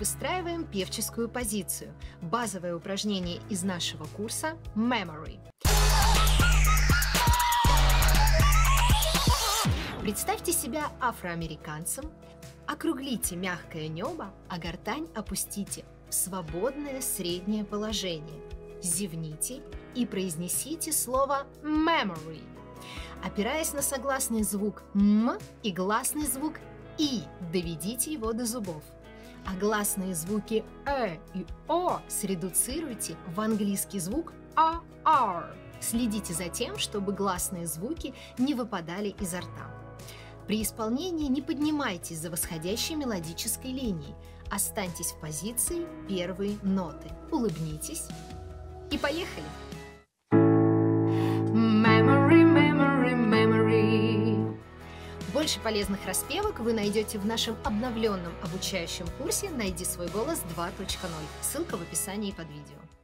выстраиваем певческую позицию. Базовое упражнение из нашего курса Memory. Представьте себя афроамериканцем, округлите мягкое небо, а гортань опустите в свободное среднее положение. Зевните и произнесите слово memory. Опираясь на согласный звук «м» и гласный звук «и», доведите его до зубов. А гласные звуки «э» и «о» средуцируйте в английский звук «ар». Следите за тем, чтобы гласные звуки не выпадали изо рта. При исполнении не поднимайтесь за восходящей мелодической линией. Останьтесь в позиции первой ноты. Улыбнитесь и поехали! Больше полезных распевок вы найдете в нашем обновленном обучающем курсе «Найди свой голос 2.0». Ссылка в описании под видео.